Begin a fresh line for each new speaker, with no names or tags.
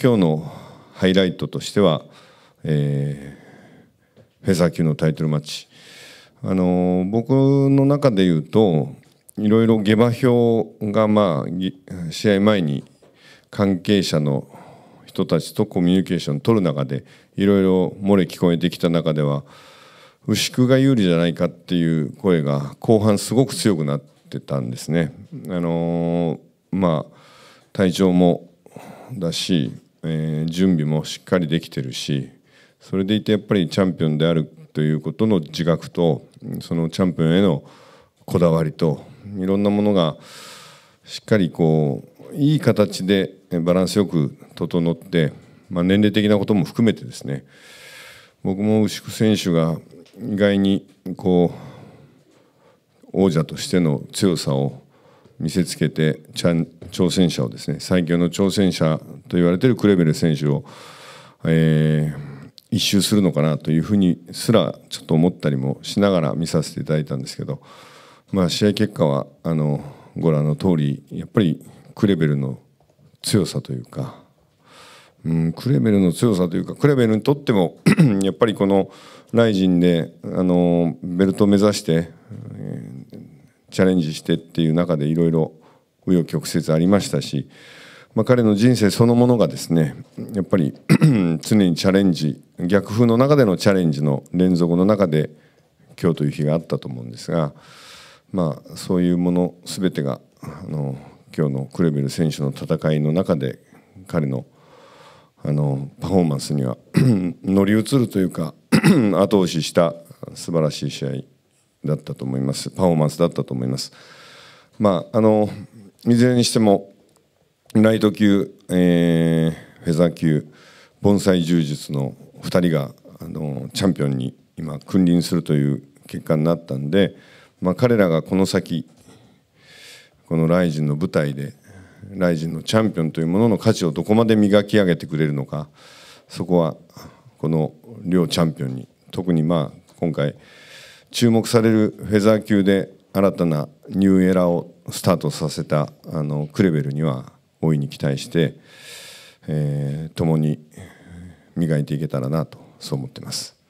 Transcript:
今日のハイライトとしては、えー、フェザー級のタイトルマッチ。あの僕の中で言うといろいろ下馬評がまあ試合前に関係者の人たちとコミュニケーションを取る中でいろいろ漏れ聞こえてきた中では牛久が有利じゃないかっていう声が後半すごく強くなってたんですね。あのまあ体調もだし、えー、準備もしっかりできてるしそれでいてやっぱりチャンピオンであるということの自覚とそのチャンピオンへのこだわりといろんなものがしっかりこういい形でバランスよく整って、まあ、年齢的なことも含めてですね。僕も牛久選手が意外にこう王者としての強さを見せつけて挑戦者をですね最強の挑戦者と言われているクレベル選手を、えー、一周するのかなというふうにすらちょっと思ったりもしながら見させていただいたんですけど、まあ、試合結果はあのご覧の通りやっぱりクレベルの強さというか、うん、クレベルの強さというかクレベルにとっても やっぱりこのライジンであのベルトを目指して、えー、チャレンジしてっていう中でいろいろ紆余曲折ありましたし。まあ、彼の人生そのものがですねやっぱり 常にチャレンジ逆風の中でのチャレンジの連続の中で今日という日があったと思うんですが、まあ、そういうもの全てがあの今日のクレベル選手の戦いの中で彼のあのパフォーマンスには 乗り移るというか 後押しした素晴らしい試合だったと思いますパフォーマンスだったと思います。まあ、あのいずれにしてもライト級、えー、フェザー級盆栽柔術の2人があのチャンピオンに今君臨するという結果になったんで、まあ、彼らがこの先このライジンの舞台でライジンのチャンピオンというものの価値をどこまで磨き上げてくれるのかそこはこの両チャンピオンに特にまあ今回注目されるフェザー級で新たなニューエラーをスタートさせたあのクレベルには大いに期待して、えー、共に磨いていけたらなとそう思ってます。